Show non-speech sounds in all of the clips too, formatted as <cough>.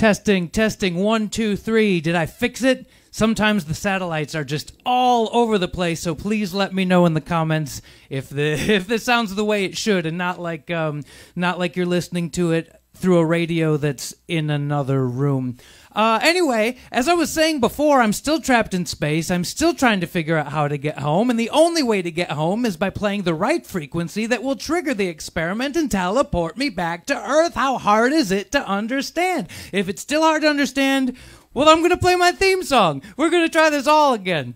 Testing, testing, one, two, three. Did I fix it? Sometimes the satellites are just all over the place, so please let me know in the comments if the <laughs> if this sounds the way it should, and not like um not like you're listening to it through a radio that's in another room. Uh, anyway, as I was saying before, I'm still trapped in space. I'm still trying to figure out how to get home, and the only way to get home is by playing the right frequency that will trigger the experiment and teleport me back to Earth. How hard is it to understand? If it's still hard to understand, well, I'm going to play my theme song. We're going to try this all again.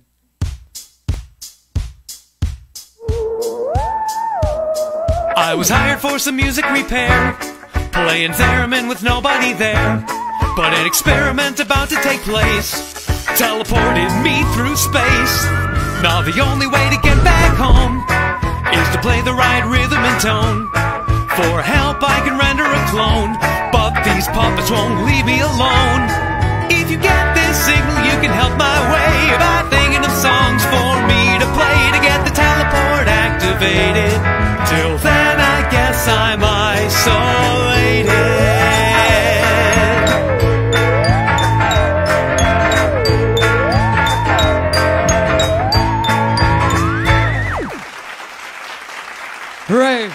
I was hired for some music repair, playing theremin with nobody there. But an experiment about to take place teleported me through space. Now the only way to get back home is to play the right rhythm and tone. For help I can render a clone, but these puppets won't leave me alone. If you get this signal, you can help my way by thinking of songs for me to play to get the teleport activated. Till then, I guess I'm isolated. Hooray!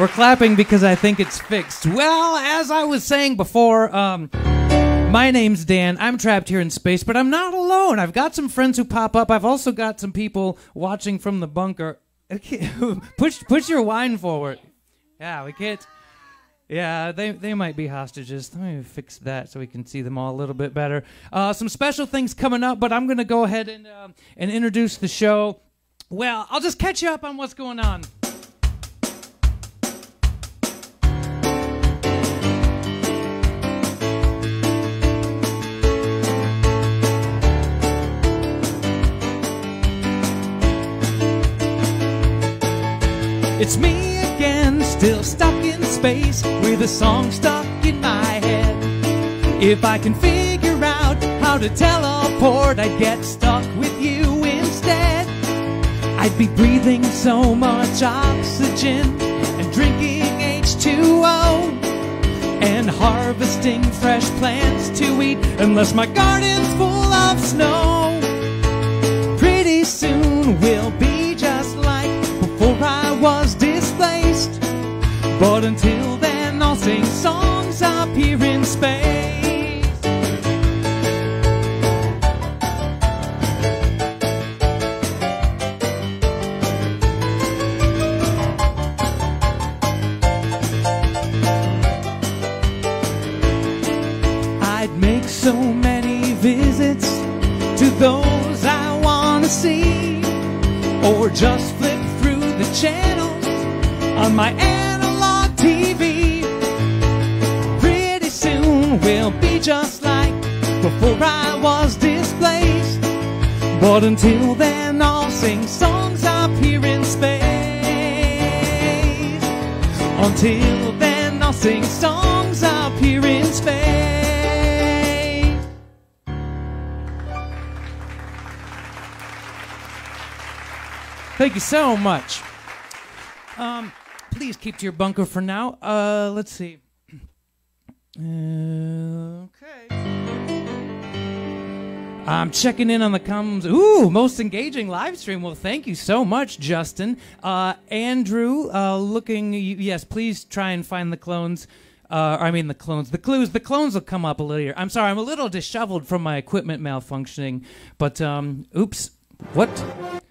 We're clapping because I think it's fixed. Well, as I was saying before, um, my name's Dan. I'm trapped here in space, but I'm not alone. I've got some friends who pop up. I've also got some people watching from the bunker. Okay, <laughs> push, push your wine forward. Yeah, we can't. Yeah, they, they might be hostages. Let me fix that so we can see them all a little bit better. Uh, some special things coming up, but I'm going to go ahead and, um, and introduce the show. Well, I'll just catch you up on what's going on. It's me again, still stuck in space with a song stuck in my head. If I can figure out how to teleport, I'd get stuck with you instead. I'd be breathing so much oxygen and drinking H2O and harvesting fresh plants to eat unless my garden's full of snow. Pretty soon we'll be But until then, I'll sing songs up here in space. I'd make so many visits to those I want to see, or just flip through the channels on my TV. Pretty soon we'll be just like before I was displaced. But until then, I'll sing songs up here in space. Until then, I'll sing songs up here in space. Thank you so much. Um, please keep to your bunker for now. Uh, let's see. Okay. I'm checking in on the comms. Ooh, most engaging live stream. Well, thank you so much, Justin. Uh, Andrew, uh, looking. Yes, please try and find the clones. Uh, I mean, the clones. The clues. The clones will come up a little later. I'm sorry, I'm a little disheveled from my equipment malfunctioning. But, um, oops. What?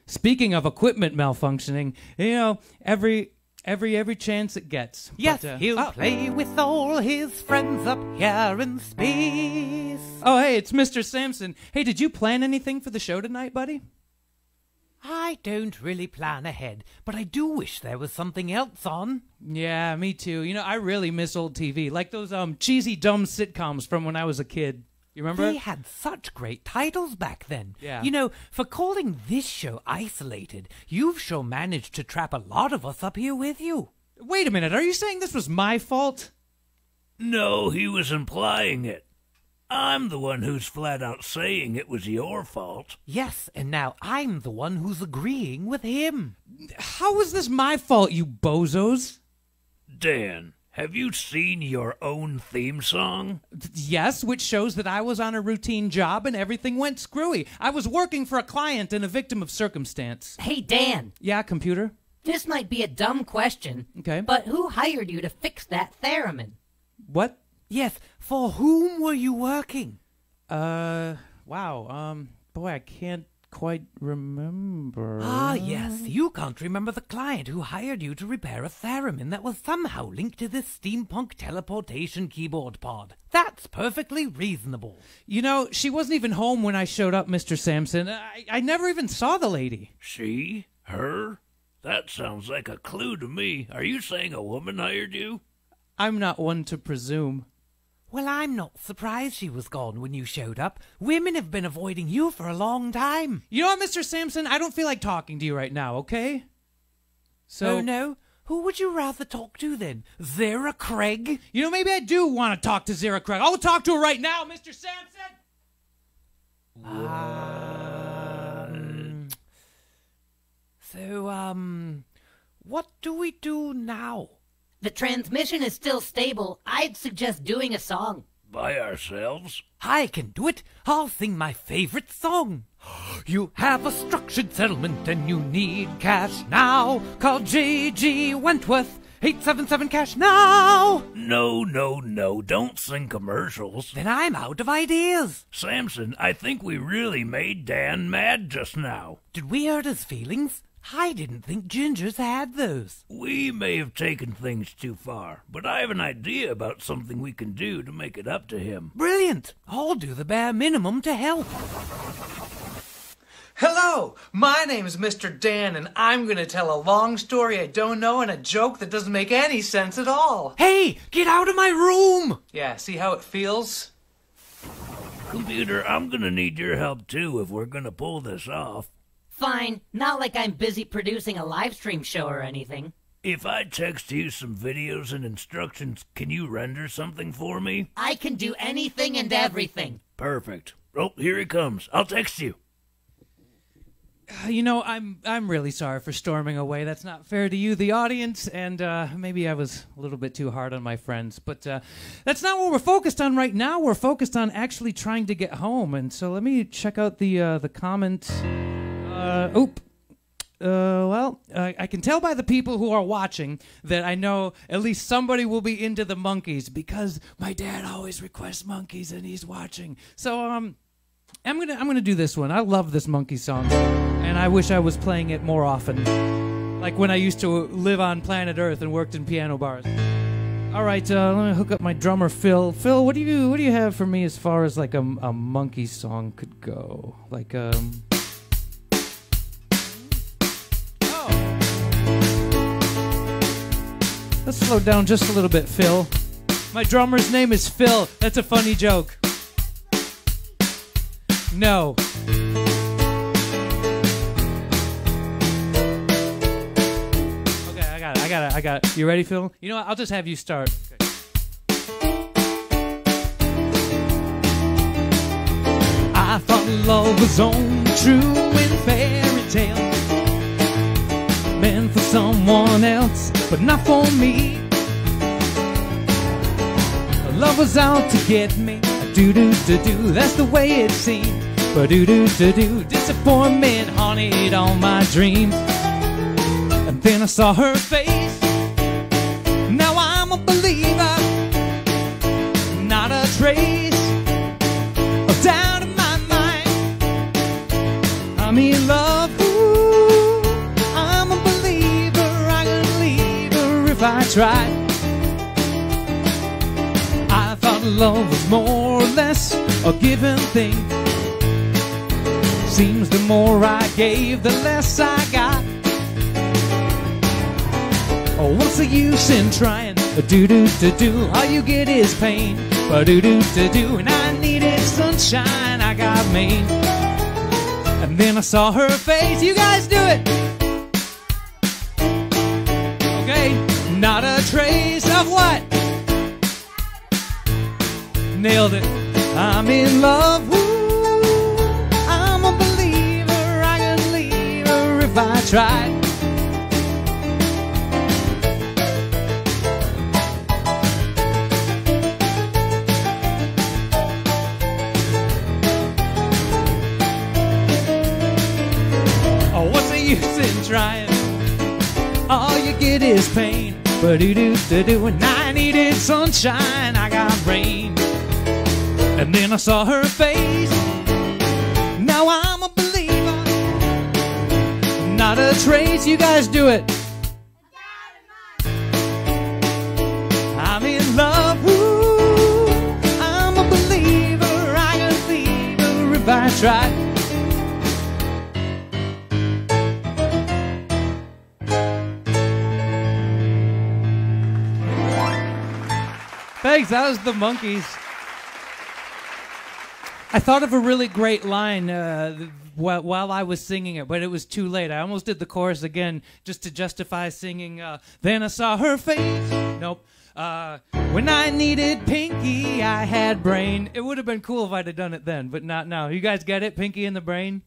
Speaking of equipment malfunctioning, you know, every. Every every chance it gets. Yes, But, uh, he'll oh. play with all his friends up here in space. Oh, hey, it's Mr. Sampson. Hey, did you plan anything for the show tonight, buddy? I don't really plan ahead, but I do wish there was something else on. Yeah, me too. You know, I really miss old TV, like those um cheesy dumb sitcoms from when I was a kid. You remember? They had such great titles back then. Yeah. You know, for calling this show isolated, you've sure managed to trap a lot of us up here with you. Wait a minute. Are you saying this was my fault? No, he was implying it. I'm the one who's flat out saying it was your fault. Yes, and now I'm the one who's agreeing with him. How was this my fault, you bozos? Dan, have you seen your own theme song? Yes, which shows that I was on a routine job and everything went screwy. I was working for a client and a victim of circumstance. Hey, Dan, Yeah, computer? this might be a dumb question. Okay. But who hired you to fix that theremin? What? Yes, for whom were you working? Uh, wow. Um, boy, I can't quite remember. Ah, yes, you can't remember the client who hired you to repair a theremin that was somehow linked to this steampunk teleportation keyboard pod. That's perfectly reasonable. You know, she wasn't even home when I showed up, Mr. Sampson. I, I never even saw the lady. She? Her? That sounds like a clue to me. Are you saying a woman hired you? I'm not one to presume. Well, I'm not surprised she was gone when you showed up. Women have been avoiding you for a long time. You know what, Mr. Sampson? I don't feel like talking to you right now, okay? So, oh, no? Who would you rather talk to then? Zara Craig? you know, maybe I do want to talk to Zara Craig. I'll talk to her right now, Mr. Sampson! So, um, what do we do now? The transmission is still stable. I'd suggest doing a song. By ourselves? I can do it. I'll sing my favorite song. <gasps> You have a structured settlement and you need cash now. Call J.G. Wentworth. 877 cash now. No, no, no. Don't sing commercials. Then I'm out of ideas. Sampson, I think we really made Dan mad just now. Did we hurt his feelings? I didn't think gingers had those. We may have taken things too far, but I have an idea about something we can do to make it up to him. Brilliant. I'll do the bare minimum to help. Hello, my name is Mr. Dan, and I'm going to tell a long story I don't know and a joke that doesn't make any sense at all. Hey, get out of my room! Yeah, see how it feels? Computer, I'm gonna need your help too if we're gonna pull this off. Fine, not like I'm busy producing a live stream show or anything. If I text you some videos and instructions, can you render something for me? I can do anything and everything. Perfect. Oh, here he comes. I'll text you. Uh, You know, I'm I'm really sorry for storming away. That's not fair to you, the audience, and uh, maybe I was a little bit too hard on my friends. But uh, that's not what we're focused on right now. We're focused on actually trying to get home. And so let me check out the uh, the comment. Uh, oop. Uh, well, I can tell by the people who are watching that I know at least somebody will be into the Monkees because my dad always requests Monkees and he's watching. So um, I'm gonna I'm gonna do this one. I love this monkey song, and I wish I was playing it more often, like when I used to live on planet Earth and worked in piano bars. All right, uh, let me hook up my drummer Phil. Phil, what do you what do you have for me as far as like a, a monkey song could go? Like um. Let's slow down just a little bit, Phil. My drummer's name is Phil. That's a funny joke. No. Okay, I got it. I got it. I got it. You ready, Phil? You know what? I'll just have you start. I thought love was only true in fairy tales, meant for someone else, but not for me. Love was out to get me. Do do do do. That's the way it seemed. But do do do do. Disappointment haunted all my dreams. And then I saw her face. Tried. I thought love was more or less a given thing. Seems the more I gave, the less I got. Oh, what's the use in trying? Do do do do. All you get is pain. Do do do do. And I needed sunshine. I got Maine. And then I saw her face. You guys do it. Not a trace of what? Nailed it. I'm in love. Ooh, I'm a believer. I could leave her if I tried. Oh, what's the use in trying? All you get is pain. But do do do do, when I needed sunshine, I got rain. And then I saw her face. Now I'm a believer, not a trace. You guys do it. I'm in love. Ooh, I'm a believer. I can fever if I try. Thanks. That was the Monkees. I thought of a really great line uh, while, while I was singing it, but it was too late. I almost did the chorus again just to justify singing. Uh, then I saw her face. Nope. Uh, when I needed Pinky, I had brain. It would have been cool if I'd have done it then, but not now. You guys get it? Pinky in the brain?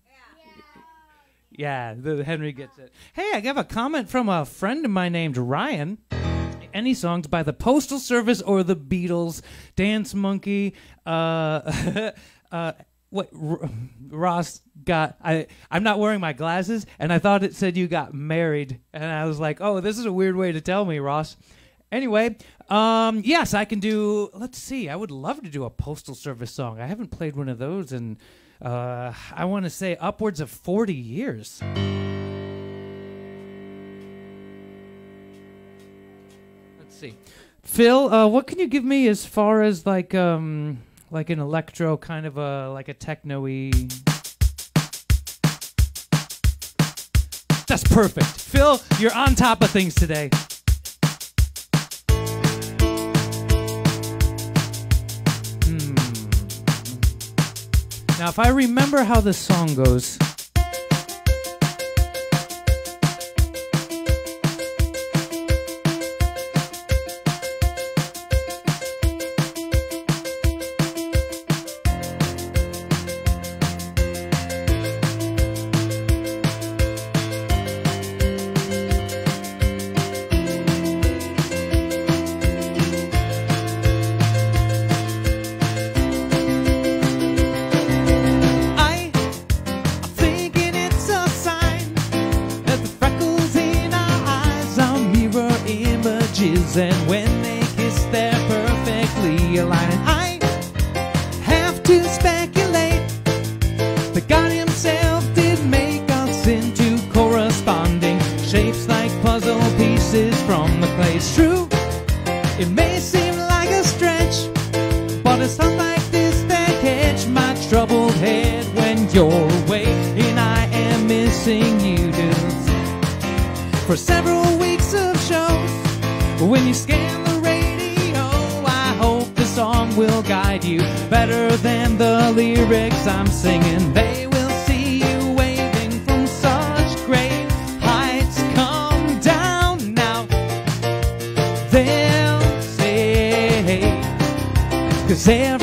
Yeah, the Henry gets it. Hey, I got a comment from a friend of mine named Ryan. Any songs by the Postal Service or the Beatles, Dance Monkey, uh, <laughs> uh, what R- Ross got? I I'm not wearing my glasses, and I thought it said you got married, and I was like, oh, this is a weird way to tell me, Ross. Anyway, um, yes, I can do. Let's see. I would love to do a Postal Service song. I haven't played one of those in, uh, I want to say upwards of forty years. Phil, uh, what can you give me as far as like um like an electro kind of a like a techno-y That's perfect. Phil, you're on top of things today. Hmm. Now, if I remember how this song goes, will guide you better than the lyrics I'm singing. They will see you waving from such great heights. Come down now. They'll say. Cause everything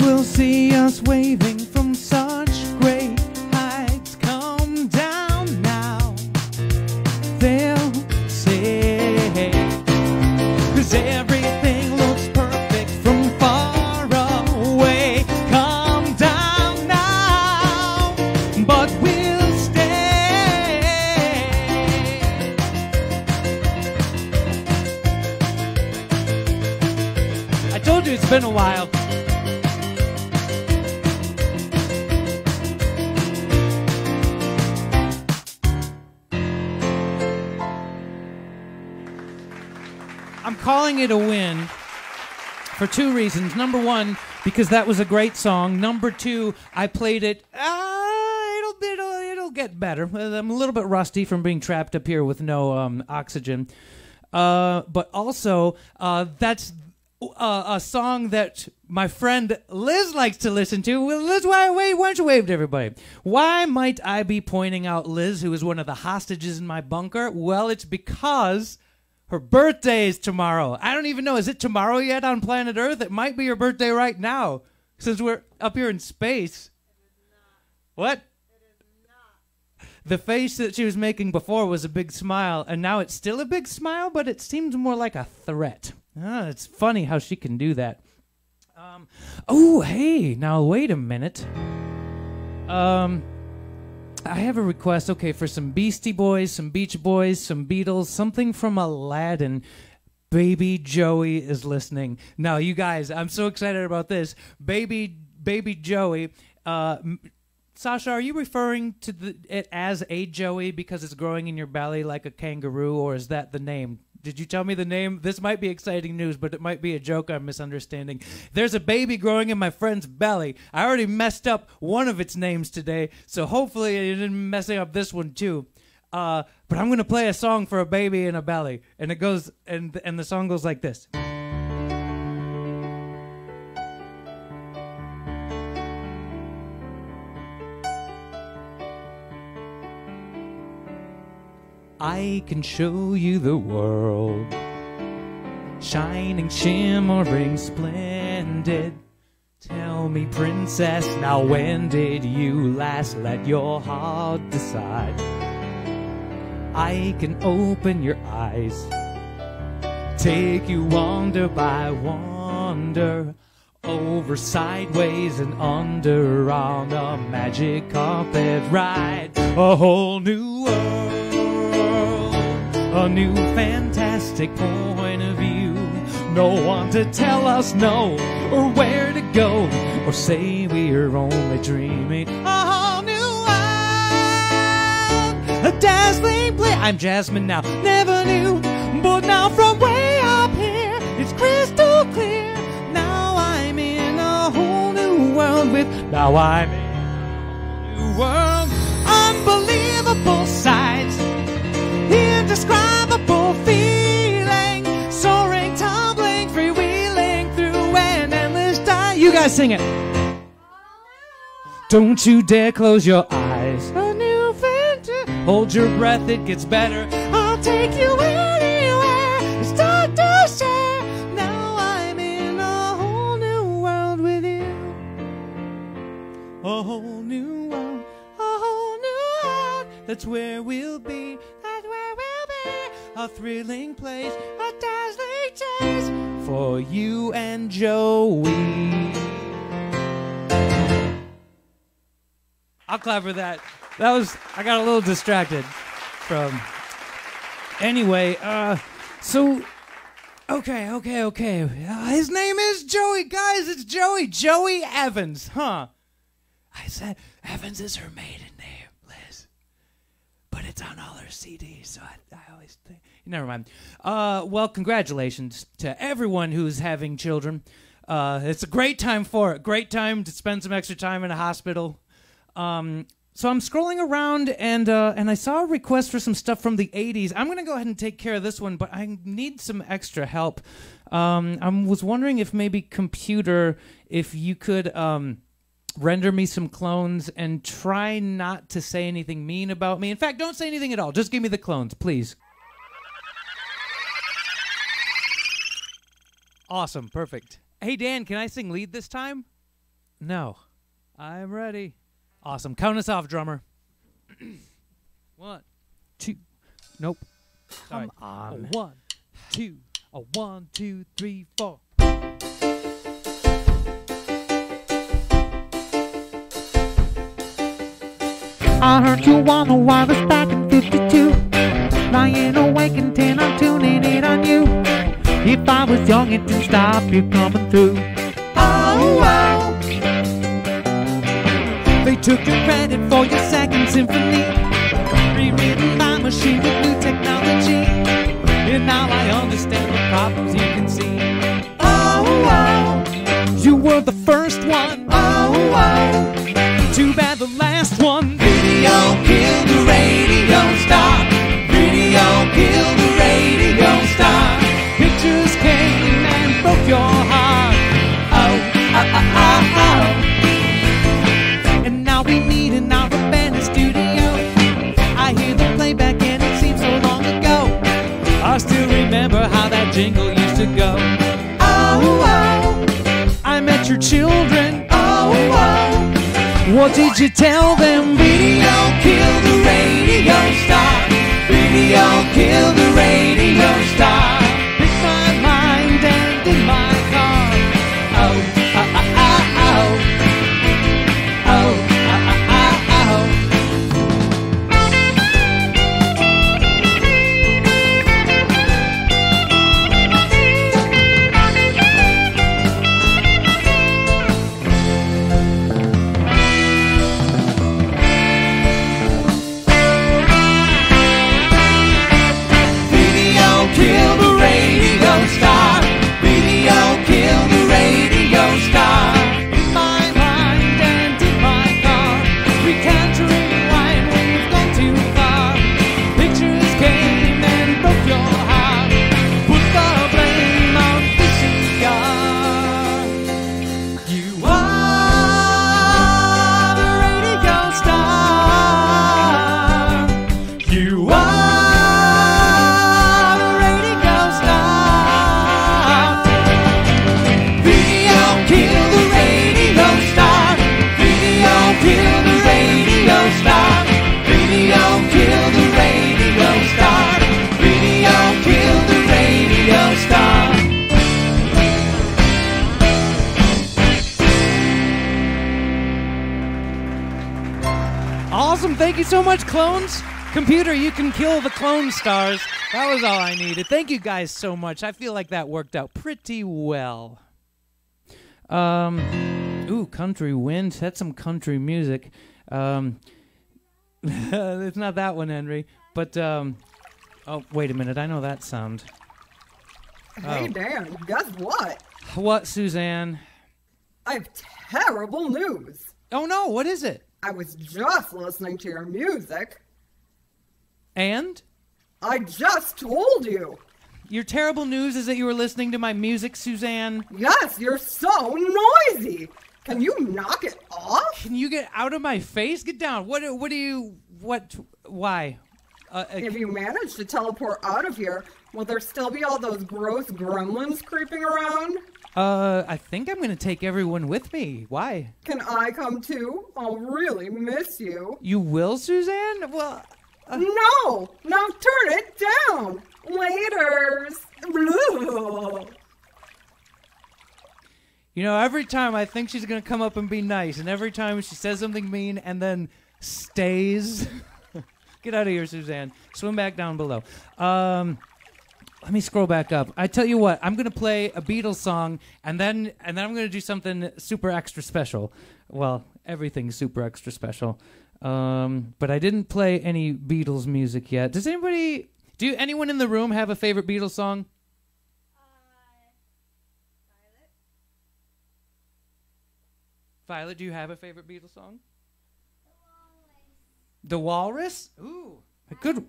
will see us waving from side. Reasons. Number one, because that was a great song. Number two, I played it. Uh, it'll, it'll it'll get better. I'm a little bit rusty from being trapped up here with no um, oxygen. Uh, but also, uh, that's uh, a song that my friend Liz likes to listen to. Well, Liz, why, why, why don't you wave to everybody? Why might I be pointing out Liz, who is one of the hostages in my bunker? Well, it's because her birthday is tomorrow. I don't even know. Is it tomorrow yet on planet Earth? It might be your birthday right now, since we're up here in space. What? The face that she was making before was a big smile, and now it's still a big smile, but it seems more like a threat. Ah, it's funny how she can do that. Um, oh, hey, now wait a minute. Um, I have a request, okay, for some Beastie Boys, some Beach Boys, some Beatles, something from Aladdin. Baby Joey is listening. Now, you guys, I'm so excited about this. Baby, baby Joey. Uh, Sasha, are you referring to the, it as a Joey because it's growing in your belly like a kangaroo, or is that the name? Did you tell me the name? This might be exciting news, but it might be a joke I'm misunderstanding. There's a baby growing in my friend's belly. I already messed up one of its names today, so hopefully I didn't mess up this one too. Uh, but I'm gonna play a song for a baby in a belly, and it goes, and and the song goes like this. I can show you the world, shining, shimmering, splendid. Tell me, princess, now when did you last let your heart decide? I can open your eyes, take you wonder by wonder, over, sideways, and under on a magic carpet ride. A whole new world, a new fantastic point of view. No one to tell us no, or where to go, or say we're only dreaming. A whole new world, a dazzling play. I'm Jasmine now, never knew, but now from way up here, it's crystal clear. Now I'm in a whole new world with. Now I'm in a whole new world. Unbelievable sights, guys sing it. Don't you dare close your eyes. A new fantasy. Hold your breath, it gets better. I'll take you anywhere. Start to share. Now I'm in a whole new world with you. A whole new world. A whole new world. That's where we'll be. That's where we'll be. A thrilling place. A dazzling chase. For you and Joey. I'll clap for that. That was I got a little distracted from. Anyway, uh, so okay, okay, okay. Uh, his name is Joey, guys. It's Joey, Joey Evans, huh? I said Evans is her maiden name, Liz, but it's on all her CDs, so I, I always think. Never mind. Uh, well, congratulations to everyone who's having children. Uh, it's a great time for it. Great time to spend some extra time in a hospital. Um, so I'm scrolling around and uh, and I saw a request for some stuff from the 80s. I'm gonna go ahead and take care of this one, but I need some extra help. Um, I was wondering if maybe computer, if you could um, render me some clones and try not to say anything mean about me. In fact, don't say anything at all. Just give me the clones, please. Awesome, perfect. Hey Dan, can I sing lead this time? No. I'm ready. Awesome. Count us off, drummer. <clears throat> one, two. Nope. Sorry. Come on. A one, two. A one, two, three, four. I heard you on the wireless back in 52. Lying awake and 10, I'm tuning in on you. If I was young, it didn't stop you coming through. Oh, oh. They took your credit for your second symphony, rewritten by machine with new technology. And now I understand the problems you can see. Oh, oh. You were the first one. Oh, oh. Too bad the last one. Video killed the radio star. Jingle used to go. Oh, oh, oh, I met your children. Oh, oh. oh. What did you tell them? Video killed the radio star. Video killed the radio star. Thank you guys so much. I feel like that worked out pretty well. Um, ooh, country wind. That's some country music. Um, <laughs> it's not that one, Henry. But um, oh, wait a minute. I know that sound. Hey, Dan, guess what? What, Suzanne? I have terrible news. Oh no, what is it? I was just listening to your music. And I just told you. Your terrible news is that you were listening to my music, Suzanne. Yes, you're so noisy. Can you knock it off? Can you get out of my face? Get down. What? What do you? What? Why? Uh, uh, If you manage to teleport out of here, will there still be all those gross gremlins creeping around? uh, I think I'm gonna take everyone with me. Why? Can I come too? I'll really miss you. You will, Suzanne? Well, No! Now turn it down! Laters! You know, every time I think she's gonna come up and be nice, and every time she says something mean and then stays. <laughs> Get out of here, Suzanne. Swim back down below. Um, let me scroll back up. I tell you what, I'm gonna play a Beatles song, and then and then I'm gonna do something super extra special. Well, everything's super extra special. Um, but I didn't play any Beatles music yet. Does anybody? Do anyone in the room have a favorite Beatles song? Violet, do you have a favorite Beatles song? The Walrus. The Walrus? Ooh, a good. one.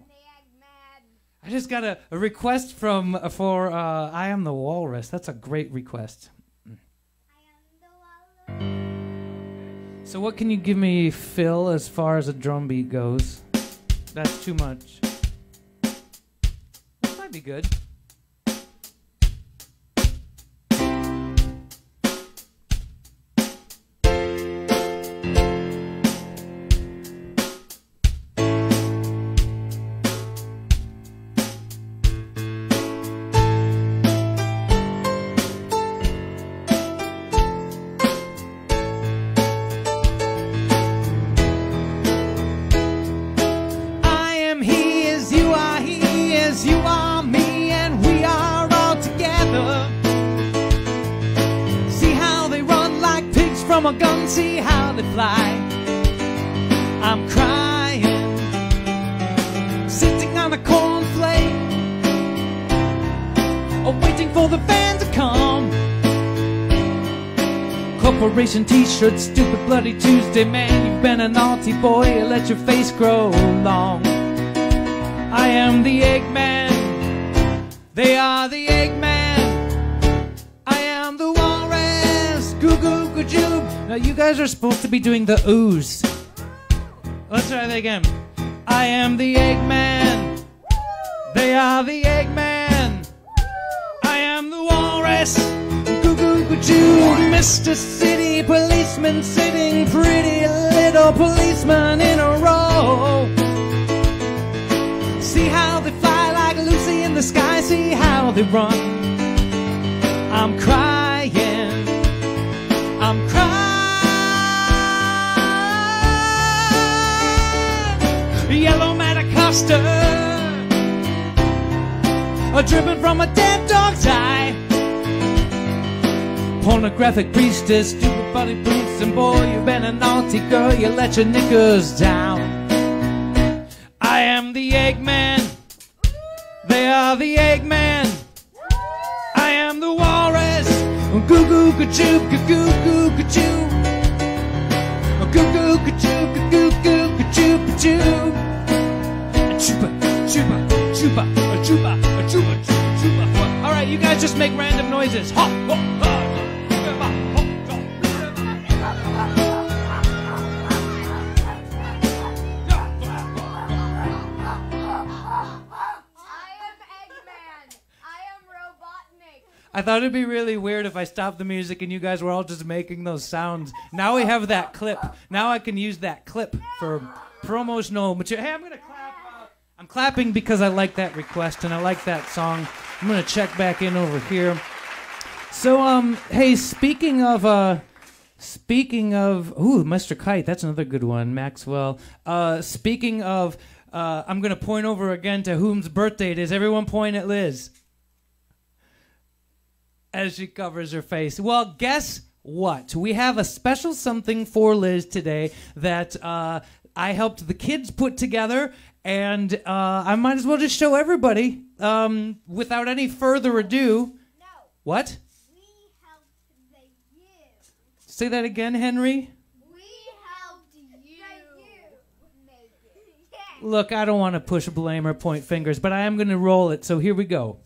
I just got a, a request from uh, for uh, I am the Walrus. That's a great request. I am the Walrus. So what can you give me, Phil, as far as a drum beat goes? That's too much. Be good. See how they fly. I'm crying, sitting on a cornflake, waiting for the van to come. Corporation t-shirt, stupid bloody Tuesday, man. You've been a naughty boy, you let your face grow long. I am the Eggman, they are the Now you guys are supposed to be doing the ooze. Let's try that again. I am the Eggman, they are the Eggman. I am the walrus. Goo goo, Mr. City policeman sitting pretty little policeman in a row. See how they fly like Lucy in the sky. See how they run. I'm crying. Are dripping from a dead dog's eye. Pornographic priestess, stupid bunny boots, and boy, you've been a naughty girl, you let your knickers down. I am the Eggman, they are the Eggman. I am the walrus, goo goo goo choo, goo goo goo choo. Goo goo goo choo, goo goo goo choo, choo. Chupa, chupa, chupa, a chupa, a chupa, chupa, chupa. All right, you guys just make random noises. I thought it'd be really weird if I stopped the music and you guys were all just making those sounds. Now we have that clip. Now I can use that clip for promotional material. Hey, I'm gonna I'm clapping because I like that request and I like that song. I'm gonna check back in over here. So, um, hey, speaking of, uh, speaking of, ooh, Mr. Kite, that's another good one, Maxwell. Uh, speaking of, uh, I'm gonna point over again to whom's birthday it is. Everyone point at Liz as she covers her face. Well, guess what? We have a special something for Liz today that uh, I helped the kids put together, and uh, I might as well just show everybody um, without any further ado. No, What? we helped the you. Say that again, Henry. We helped you. <laughs> Yeah. Look, I don't want to push blame or point fingers, but I am going to roll it, so here we go.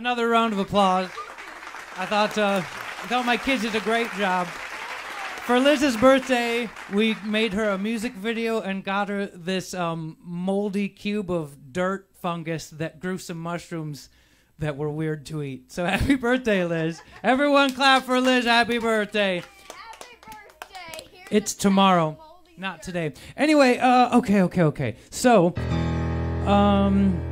Another round of applause. I thought uh, I thought my kids did a great job. For Liz's birthday, we made her a music video and got her this um, moldy cube of dirt fungus that grew some mushrooms that were weird to eat. So <laughs> happy birthday, Liz! Everyone clap for Liz. Happy birthday! It's tomorrow, not today. Anyway, uh, okay, okay, okay. So, um,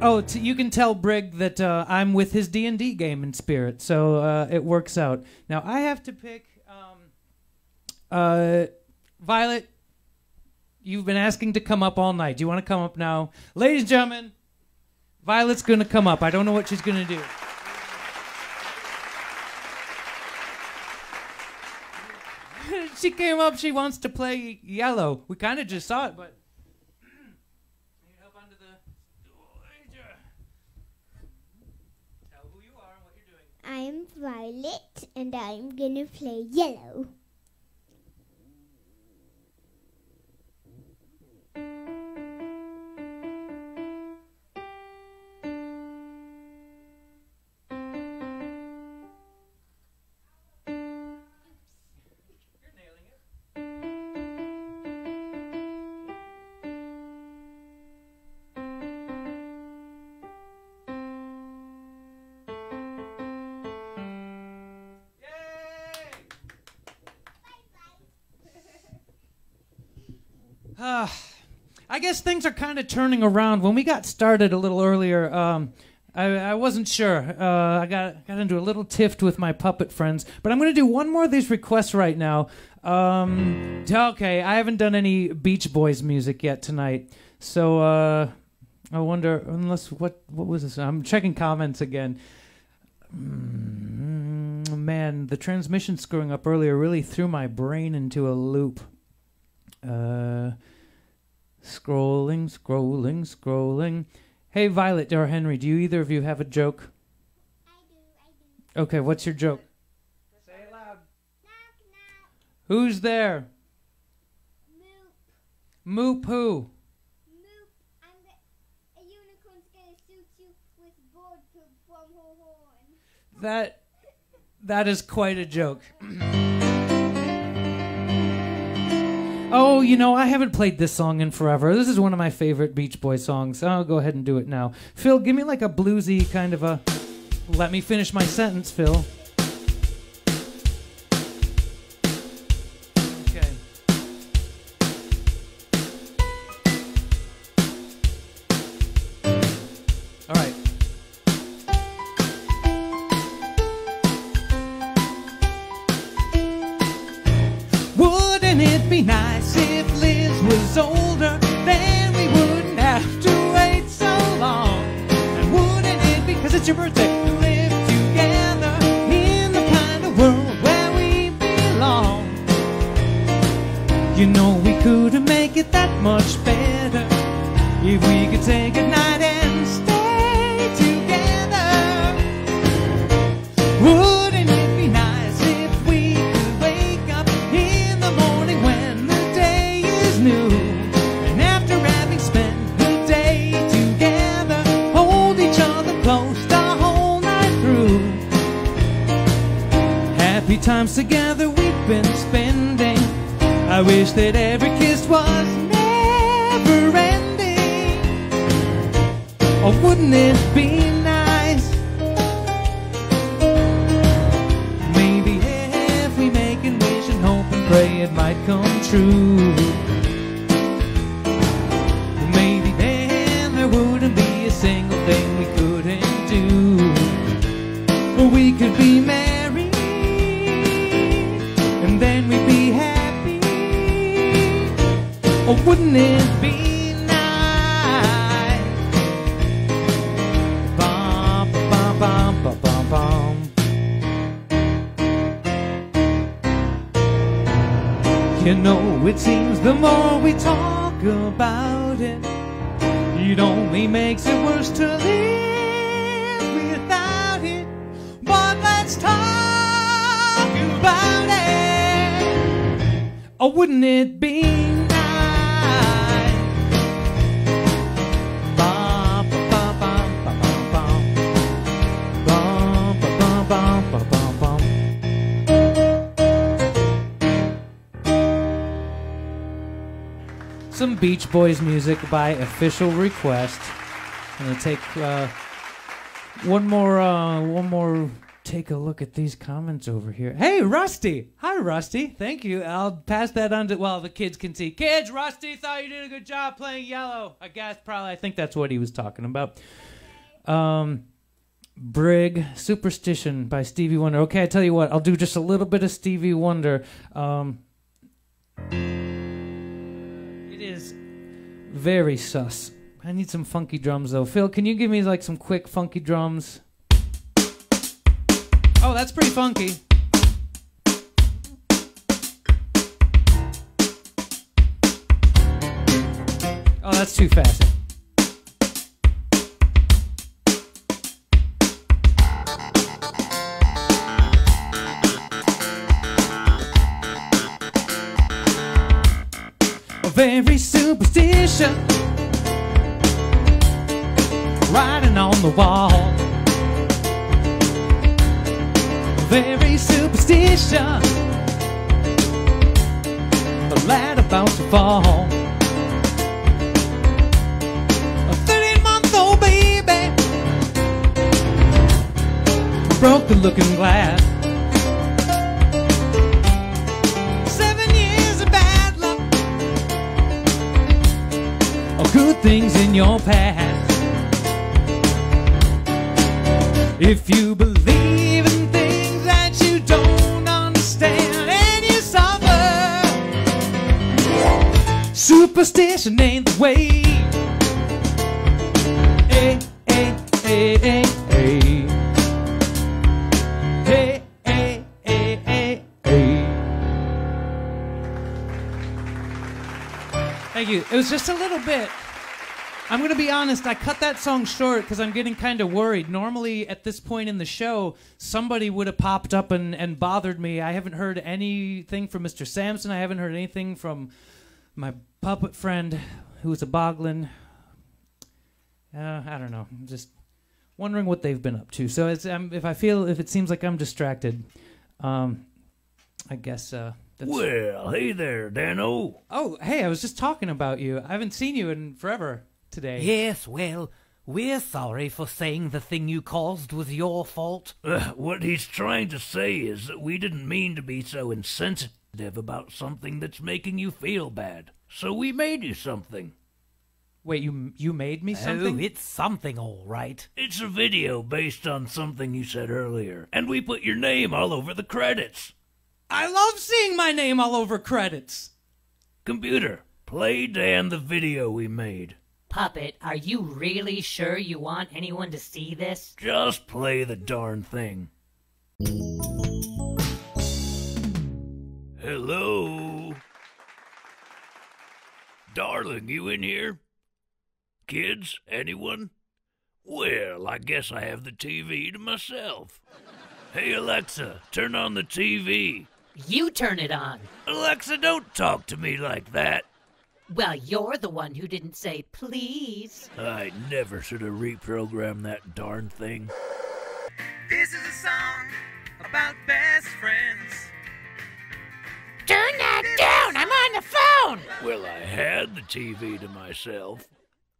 oh, t- you can tell Brig that uh, I'm with his D and D game in spirit, so uh, it works out. Now I have to pick. Um, uh, Violet, you've been asking to come up all night. Do you want to come up now, ladies and gentlemen? Violet's gonna come up. I don't know what she's gonna do. <laughs> she came up. She wants to play yellow. We kind of just saw it, but I'm Violet and I'm gonna play yellow. Guess things are kind of turning around. When we got started a little earlier, um, I, I wasn't sure. Uh, I got got into a little tiff with my puppet friends, but I'm going to do one more of these requests right now. Um, okay, I haven't done any Beach Boys music yet tonight, so uh, I wonder. Unless what what was this? I'm checking comments again. Mm, man, the transmission screwing up earlier really threw my brain into a loop. Uh, scrolling, scrolling, scrolling. Hey, Violet or Henry, do you either of you have a joke? I do, I do. Okay, what's your joke? Say it loud. Knock, knock. Who's there? Moop. Moop who? Moo. A unicorn's gonna shoot you with board poop from her horn. That that is quite a joke. <clears throat> Oh, you know, I haven't played this song in forever. This is one of my favorite Beach Boy songs. I'll go ahead and do it now. Phil, give me like a bluesy kind of a. Let me finish my sentence, Phil. It might come true. Maybe then there wouldn't be a single thing we couldn't do. We could be married, and then we'd be happy. Or wouldn't it about it, it only makes it worse to live without it. But let's talk about it. Or wouldn't it Boys music by official request. I'm gonna take uh, one more, uh, one more. Take a look at these comments over here. Hey, Rusty! Hi, Rusty. Thank you. I'll pass that on to. Well, the kids can see. Kids, Rusty thought you did a good job playing yellow. I guess probably. I think that's what he was talking about. Um, Brig Superstition by Stevie Wonder. Okay, I tell you what. I'll do just a little bit of Stevie Wonder. Um, very sus. I need some funky drums though. Phil, can you give me like some quick funky drums? Oh, that's pretty funky. Oh, that's too fast. Very superstition writing on the wall. Very superstition. The ladder about to fall. A 13 month old baby broke the looking glass. Things in your past. If you believe in things that you don't understand and you suffer, superstition ain't the way. Hey, hey, hey, hey, hey. Hey, hey, hey, hey, hey. Thank you. It was just a little bit. I'm going to be honest, I cut that song short because I'm getting kind of worried. Normally, at this point in the show, somebody would have popped up and, and bothered me. I haven't heard anything from Mr. Sampson. I haven't heard anything from my puppet friend who's a Boglin. Uh, I don't know. I'm just wondering what they've been up to. So it's, um, if I feel, if it seems like I'm distracted, um, I guess uh, Well, hey there, Dano. Oh, hey, I was just talking about you. I haven't seen you in forever today. Yes, well, we're sorry for saying the thing you caused was your fault. Uh, <laughs> what he's trying to say is that we didn't mean to be so insensitive about something that's making you feel bad. So we made you something. Wait, you you made me something? Oh, it's something all right. It's a video based on something you said earlier, and we put your name all over the credits. I love seeing my name all over credits. Computer, play Dan the video we made. Puppet, are you really sure you want anyone to see this? Just play the darn thing. Hello? Darling, you in here? Kids? Anyone? Well, I guess I have the TV to myself. Hey, Alexa, turn on the TV. You turn it on. Alexa, don't talk to me like that. Well, you're the one who didn't say please. I never should have reprogrammed that darn thing. This is a song about best friends. Turn that down! I'm on the phone! Well, I had the TV to myself.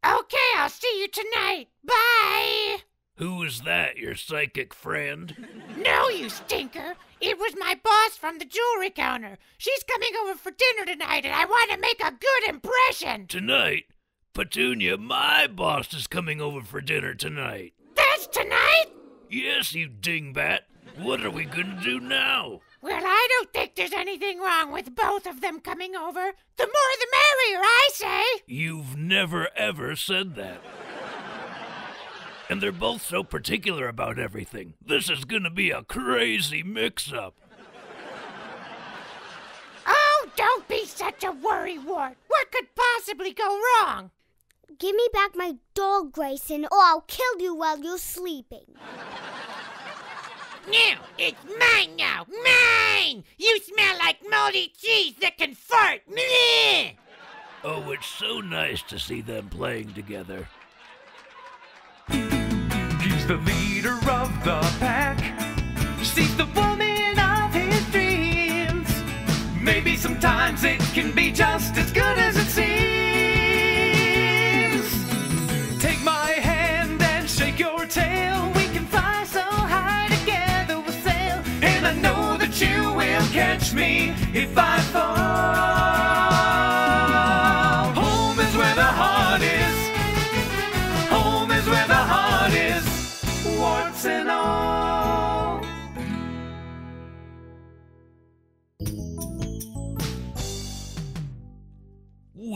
Okay, I'll see you tonight. Bye! Who is that, your psychic friend? No, you stinker! It was my boss from the jewelry counter. She's coming over for dinner tonight, and I want to make a good impression. Tonight? Petunia, my boss is coming over for dinner tonight. That's tonight? Yes, you dingbat. What are we gonna do now? Well, I don't think there's anything wrong with both of them coming over. The more the merrier, I say. You've never ever said that. And they're both so particular about everything. This is gonna be a crazy mix up. Oh, don't be such a worrywart. What could possibly go wrong? Give me back my doll, Grayson, or I'll kill you while you're sleeping. Now, it's mine now. Mine! You smell like moldy cheese that can fart. Meh! Oh, it's so nice to see them playing together. The leader of the pack. She's the woman of his dreams. Maybe sometimes it can be just as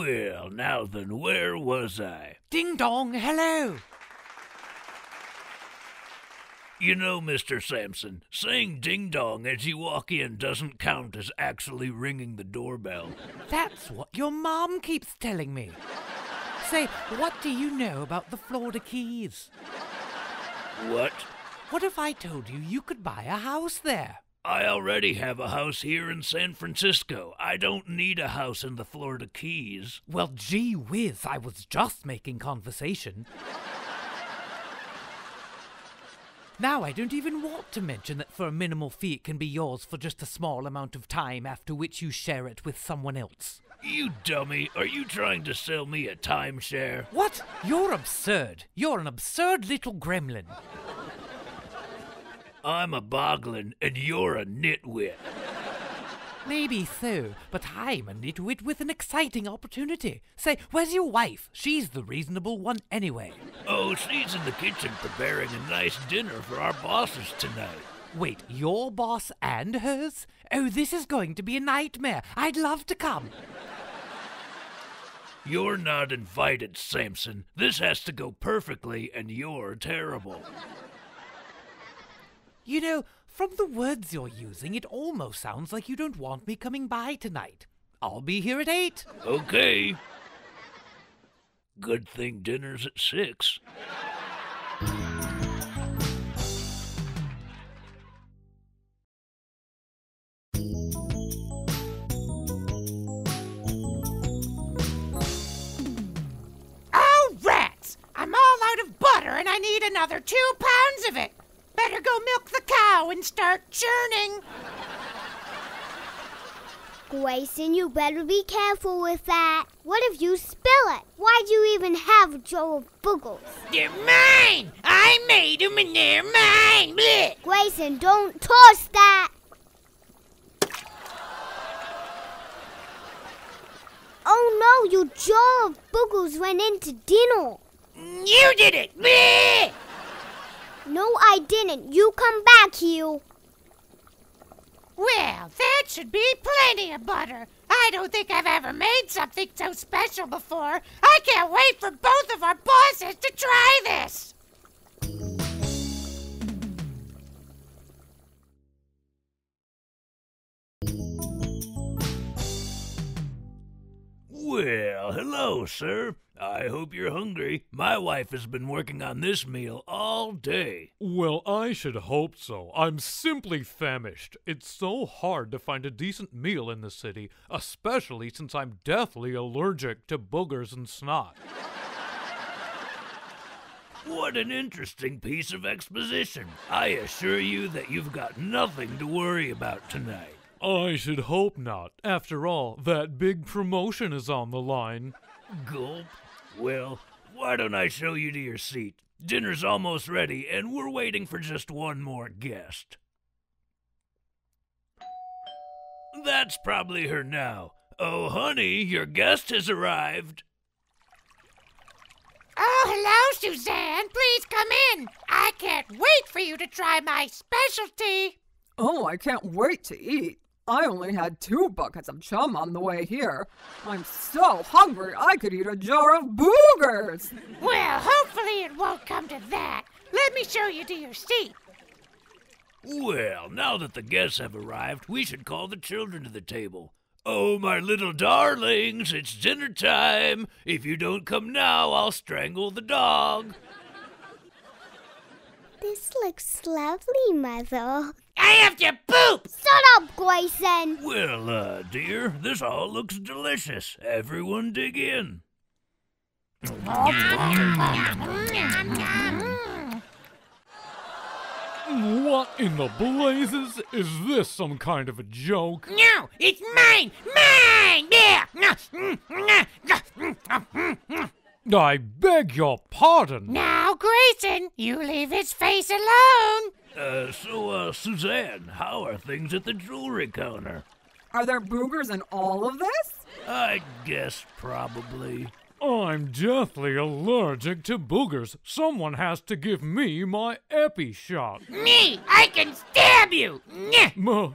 Well, now then, where was I? Ding dong, hello. You know, Mr. Sampson, saying ding dong as you walk in doesn't count as actually ringing the doorbell. That's what your mom keeps telling me. Say, what do you know about the Florida Keys? What? What if I told you you could buy a house there? I already have a house here in San Francisco. I don't need a house in the Florida Keys. Well, gee whiz, I was just making conversation. Now, I don't even want to mention that for a minimal fee it can be yours for just a small amount of time, after which you share it with someone else. You dummy, are you trying to sell me a timeshare? What? You're absurd. You're an absurd little gremlin. I'm a boglin and you're a nitwit. Maybe so, but I'm a nitwit with an exciting opportunity. Say, where's your wife? She's the reasonable one anyway. Oh, she's in the kitchen preparing a nice dinner for our bosses tonight. Wait, your boss and hers? Oh, this is going to be a nightmare. I'd love to come. You're not invited, Sampson. This has to go perfectly, and you're terrible. You know, from the words you're using, it almost sounds like you don't want me coming by tonight. I'll be here at eight. Okay. Good thing dinner's at six. Oh, rats! I'm all out of butter and I need another two pounds of it. Better go milk the cow and start churning. Grayson, you better be careful with that. What if you spill it? Why'd you even have a jar of boogles? They're mine! I made them and they're mine! Blech. Grayson, don't toss that! Oh no, your jar of boogles went into dinner. You did it! Blech. No, I didn't. You come back, Hugh. Well, that should be plenty of butter. I don't think I've ever made something so special before. I can't wait for both of our bosses to try this. Hello, sir. I hope you're hungry. My wife has been working on this meal all day. Well, I should hope so. I'm simply famished. It's so hard to find a decent meal in the city, especially since I'm deathly allergic to boogers and snot. What an interesting piece of exposition. I assure you that you've got nothing to worry about tonight. I should hope not. After all, that big promotion is on the line. Gulp. Well, why don't I show you to your seat? Dinner's almost ready, and we're waiting for just one more guest. That's probably her now. Oh, honey, your guest has arrived. Oh, hello, Suzanne. Please come in. I can't wait for you to try my specialty. Oh, I can't wait to eat. I only had two buckets of chum on the way here. I'm so hungry I could eat a jar of boogers. Well, hopefully it won't come to that. Let me show you to your seat. Well, now that the guests have arrived, we should call the children to the table. Oh, my little darlings, it's dinner time. If you don't come now, I'll strangle the dog. This looks lovely, Mother. I have to poop! Shut up, Grayson! Well, uh, dear, this all looks delicious. Everyone dig in. What in the blazes? Is this some kind of a joke? No, it's mine! Mine! Yeah! I beg your pardon. Now, Grayson, you leave his face alone. Uh, so, uh, Suzanne, how are things at the jewelry counter? Are there boogers in all of this? I guess probably. I'm deathly allergic to boogers. Someone has to give me my epi shot. Me! I can stab you! Muh.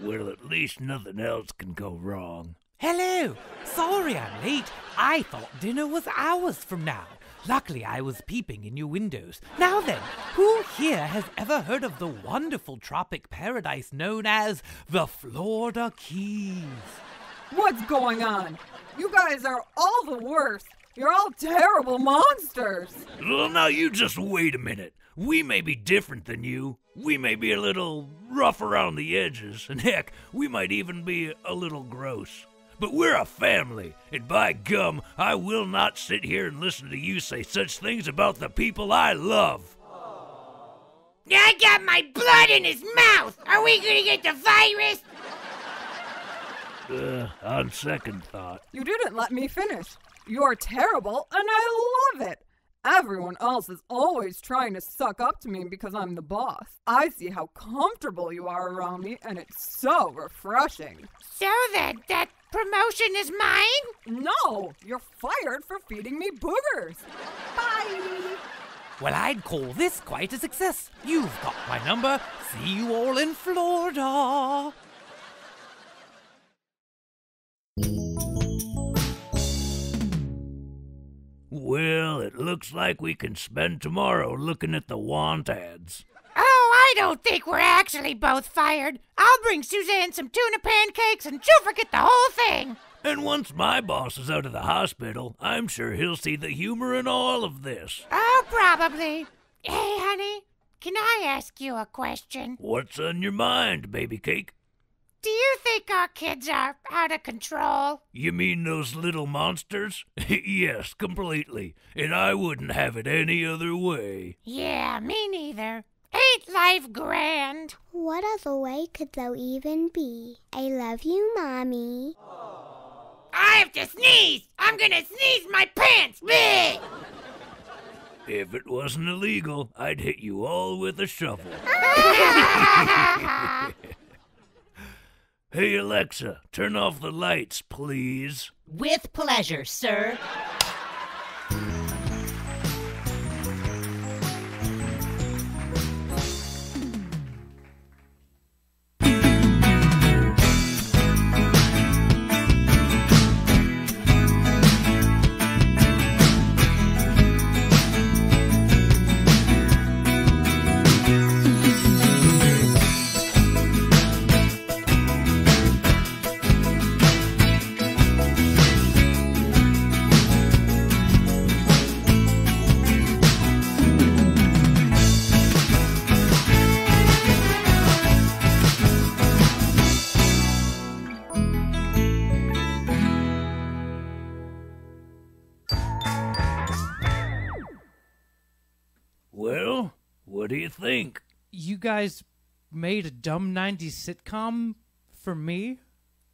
Well, at least nothing else can go wrong. Hello. Sorry I'm late. I thought dinner was hours from now. Luckily, I was peeping in your windows. Now then, who here has ever heard of the wonderful tropic paradise known as the Florida Keys? What's going on? You guys are all the worst. You're all terrible monsters. Well, now you just wait a minute. We may be different than you. We may be a little rough around the edges, and <laughs> heck, we might even be a little gross. But we're a family, and by gum, I will not sit here and listen to you say such things about the people I love. I got my blood in his mouth! Are we gonna get the virus? Uh, on second thought. You didn't let me finish. You're terrible, and I love it. Everyone else is always trying to suck up to me because I'm the boss. I see how comfortable you are around me, and it's so refreshing. So then, that promotion is mine? No, you're fired for feeding me boogers. Bye. Well, I'd call this quite a success. You've got my number. See you all in Florida. Well, it looks like we can spend tomorrow looking at the want ads. I don't think we're actually both fired. I'll bring Suzanne some tuna pancakes and she'll forget the whole thing. And once my boss is out of the hospital, I'm sure he'll see the humor in all of this. Oh, probably. Hey, honey, can I ask you a question? What's on your mind, baby cake? Do you think our kids are out of control? You mean those little monsters? <laughs> yes, completely. And I wouldn't have it any other way. Yeah, me neither. Ain't life grand? What other way could there even be? I love you, Mommy. I have to sneeze. I'm gonna sneeze my pants. Bleh. If it wasn't illegal, I'd hit you all with a shovel. <laughs> hey, Alexa, turn off the lights, please. With pleasure, sir. Guys made a dumb 90s sitcom for me?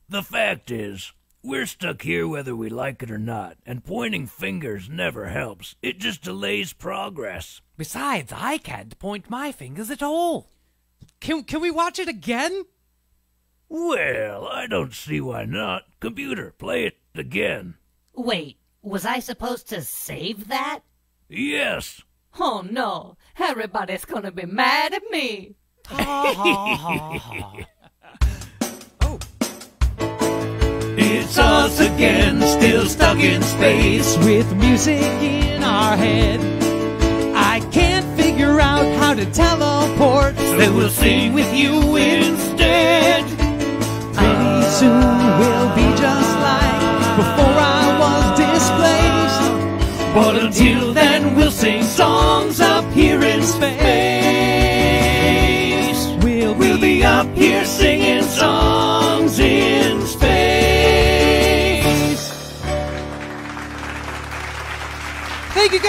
The fact is, we're stuck here whether we like it or not, and pointing fingers never helps. It just delays progress. Besides, I can't point my fingers at all. Can can we watch it again? Well, I don't see why not. Computer, play it again. Wait, was I supposed to save that? Yes. Oh no, everybody's gonna be mad at me. <laughs> oh. It's us again, still stuck in space with music in our head. I can't figure out how to teleport, so we'll sing with you instead. Pretty soon we'll be just like before I was displaced. But until then, we'll sing songs up here in space. We'll, we'll be up here singing songs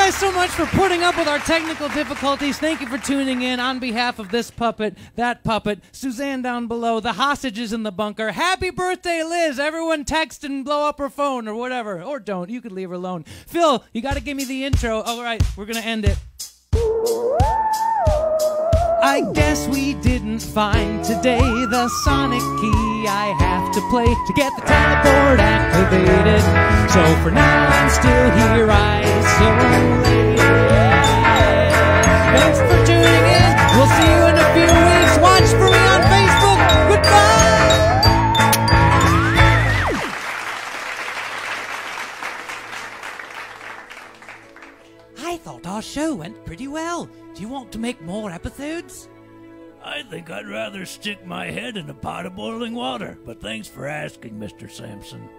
guys so much for putting up with our technical difficulties. Thank you for tuning in on behalf of this puppet, that puppet, Suzanne down below, the hostages in the bunker. Happy birthday, Liz. Everyone text and blow up her phone or whatever. Or don't. You could leave her alone. Phil, you got to give me the intro. All right, we're going to end it. I guess we didn't find today the sonic key I have to play to get the teleport activated. So for now, I'm still here isolated. Thanks for tuning in. We'll see you in a few weeks. Watch for me on Facebook. Goodbye. I thought our show went pretty well. Do you want to make more episodes? I think I'd rather stick my head in a pot of boiling water, but thanks for asking, Mr. Sampson.